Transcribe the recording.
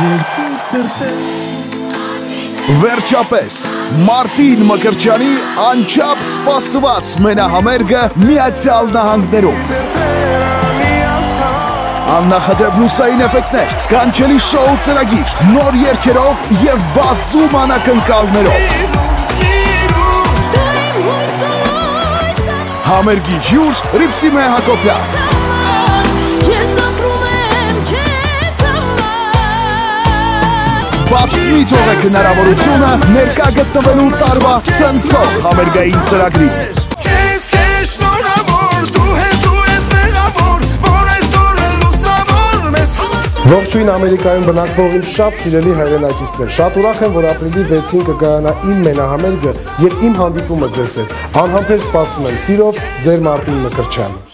երկու սրտեր Վերջապես, Մարտին Մկրչյանի անչափ սպասված մենահամերգը Միացյալ Նահանգներում։ Աննախադեպ լուսային էֆեկտներ, սկանչելի շոու ծրագիր, նոր երկերով եւ բազում անակնկալներով։ Համերգի հյուր Ռիփսիմե Հակոբյան։ Բացմի թողեք հնարավորությունը ներկա գտնվելու տարվա ցնցող համերգային ծրագրի։ Քեզ քեզ շնորհավոր դու ես դու ես մեղավոր որ այսօր լուսավոր մեզ համար Ողջույն Ամերիկայում բնակվող իմ շատ սիրելի հայրենակիցներ։ Շատ ուրախ եմ, որ ապրիլի 6-ին կկայանա իմ մենահամերգը եւ իմ հանդիպումը ձեզ հետ։ Անհամբեր սպասում եմ։ Սիրով, ձեր Մարտին Մկրչյան։